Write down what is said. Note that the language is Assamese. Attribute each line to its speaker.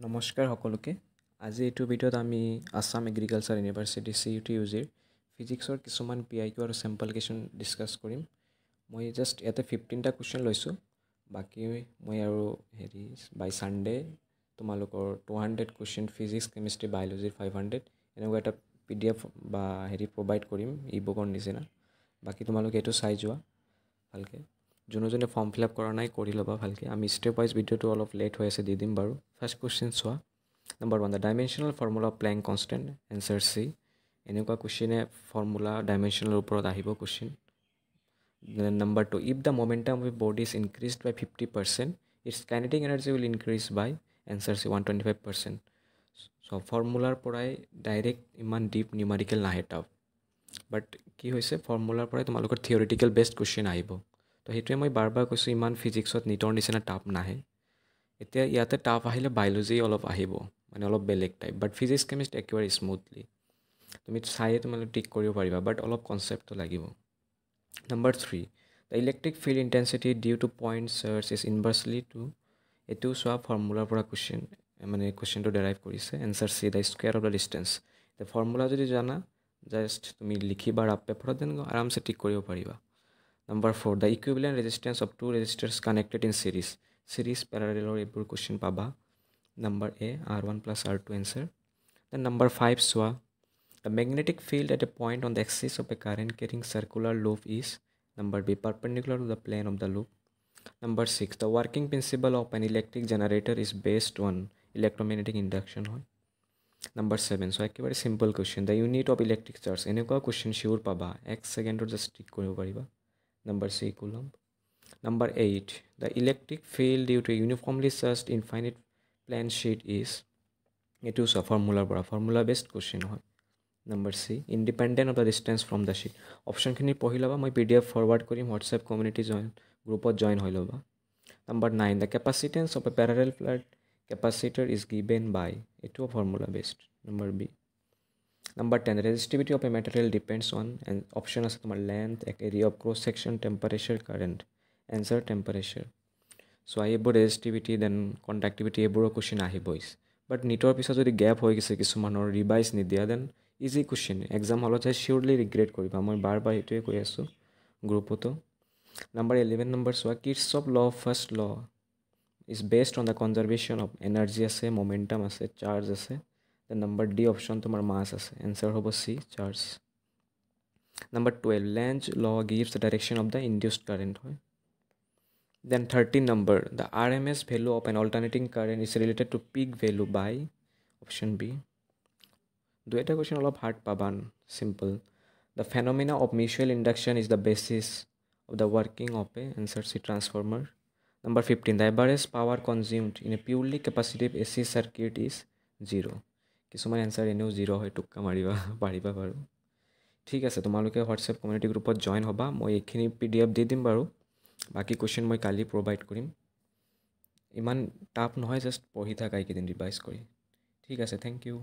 Speaker 1: নমস্কাৰ সকলোকে। আজি এইটো ভিডিঅ'ত আমি Assam agriculture university C U T U zero ফিজিক্সৰ কিছুমান পি আই কিউ আৰু চেম্পল কুৱেশ্যন ডিছকাছ কৰিম। মই জাষ্ট ইয়াতে ফিফটিনটা কুৱেশ্যন লৈছোঁ। বাকী মই আৰু হেৰি বাই ছানডে তোমালোকৰ two hundred question physics chemistry বায়'লজিৰ five hundred এনেকুৱা এটা পি ডি এফ বা হেৰি প্ৰভাইড কৰিম ই বুকৰ নিচিনা বাকী তোমালোকে এইটো চাই যোৱা ভালকৈ। যোনে যোনে ফৰ্ম ফিল আপ কৰা নাই কৰি ল'বা ভালকৈ। আমি ষ্টেপ ৱাইজ ভিডিঅ'টো অলপ লেট হৈ আছে দি দিম বাৰু। ফাৰ্ষ্ট কুৱেশ্যন চোৱা। Number one the dimensional formula Planck constant answer C এনেকুৱা কুৱেশ্যনে ফৰ্মুলা ডাইমেনশ্যনেলৰ ওপৰত আহিব question number two if the momentum of body is increased by fifty percent its kinetic energy will increase by answer C one twenty five percent চ' ফৰ্মুলাৰ পৰাই ডাইৰেক্ট ইমান ডিপ নিউমাৰিকেল নাহে টাফ বাট কি হৈছে? ফৰ্মুলাৰ পৰাই তোমালোকৰ থিয়ৰিটিকেল বেষ্ট কুৱেশ্যন আহিব। তো সেইটোৱে মই বাৰ বাৰ কৈছোঁ ইমান ফিজিক্সত নিটৰ নিচিনা টাফ নাহে। এতিয়া ইয়াতে টাফ আহিলে বায়'লজি অলপ আহিব মানে অলপ বেলেগ টাইপ বাট ফিজিক্স কেমিষ্ট একেবাৰে স্মুথলি তুমি চায়ে তোমালোকে টিক কৰিব পাৰিবা বাট অলপ কনচেপ্টটো লাগিব। Number three the electric field intensity due to point charge is inversely to এইটোও চোৱা ফৰ্মুলাৰ পৰা কুৱেশ্যন মানে কুৱেশ্যনটো ডেৰাইভ কৰিছে answer C the square of the distance formula যদি জানা জাষ্ট তুমি লিখিবা ৰাপ পেপাৰত দেন আৰামছে টিক কৰিব পাৰিবা। number for the equivalent resistance of two resistors connected in series series পেৰাৰেলৰ এইবোৰ কুৱেশ্যন পাবা number A R one plus R two answer then number five চোৱা the magnetic field at a point on the axis of a current carrying circular loop is number B perpendicular to the plane of the loop number six the working principle of an electric generator is based on electromagnetic induction হয় নম্বৰ ছেভেন চ' একেবাৰে simple question the unit of electric charge এনেকুৱা কুৱেশ্যন চিয়'ৰ পাবা এক ছেকেণ্ডত জাষ্ট টিক কৰিব পাৰিবা number C coulomb number eight the electric field due to uniformly charged infinite plane sheet is এইটো চোৱা ফৰ্মুলাৰ পৰা ফৰ্মুলা বেষ্ট কুৱেশ্যন হয় number C independent of the distance from the sheet অপশ্যনখিনি পঢ়ি ল'বা মই পি ডি এফ ফৰৱাৰ্ড কৰিম হোৱাটছএপ কমিউনিটি জইন গ্ৰুপত জইন হৈ ল'বা number nine the capacitance of a parallel plate capacitor is given by এইটোও formula based number B number ten resistivity of a material depends on and option আছে তোমাৰ লেন্থ এক area of cross section temperature current answer temperature চ' এইবোৰ ৰেজিষ্টিভিটি দেন কণ্ডাক্টিভিটি এইবোৰৰ কুৱেশ্যন আহিবই বাট নিটৰ পিছত যদি গেপ হৈ গৈছে কিছুমানৰ ৰিভাইজ নিদিয়া দেন ইজি কুৱেশ্যন এক্সাম হলত চাই চিয়'ৰলি ৰিগ্ৰেট কৰিবা মই বাৰ বাৰ সেইটোৱে কৈ আছোঁ গ্ৰুপতো নম্বৰ ইলেভেন নম্বৰ চোৱা Kirchhoff's law first law is based on the conservation of energy আছে মমেণ্টাম আছে চাৰ্জ আছে দেন নম্বৰ ডি অপশ্যন তোমাৰ মাছ আছে এনচাৰ হ'ব C charge number twelve Lenz law gives the direction of the induced current হয় then thirteen number the R M S value of an alternating current is related to peak value by option B দুই এটা কুৱেশ্যন অলপ হাৰ্ড পাবা simple the phenomena of mutual induction is the basis of the working of a answer C transformer number fifteen the average power consumed in a purely capacitive A C circuit is zero' কিছুমান এনচাৰ এনেও জিৰ' হয় টোক্কা মাৰিবা পাৰিবা বাৰু। ঠিক আছে তোমালোকে হোৱাটছএপ কমিউনিটি গ্ৰুপত জইন হ'বা মই এইখিনি পি ডি এফ দি দিম বাৰু। বাকী কুৱেশ্যন মই কালি প্ৰভাইড কৰিম। ইমান টাফ নহয় জাষ্ট পঢ়ি থাকা এইকেইদিন ৰিভাইজ কৰি। ঠিক আছে থেংক ইউ